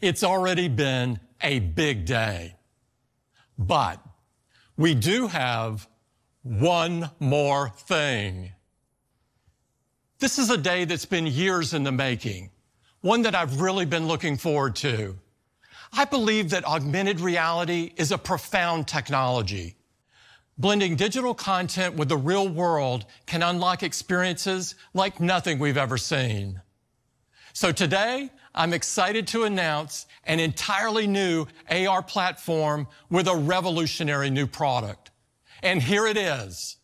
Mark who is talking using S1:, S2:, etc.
S1: It's already been a big day. But we do have one more thing. This is a day that's been years in the making, one that I've really been looking forward to. I believe that augmented reality is a profound technology. Blending digital content with the real world can unlock experiences like nothing we've ever seen. So today, I'm excited to announce an entirely new AR platform with a revolutionary new product. And here it is.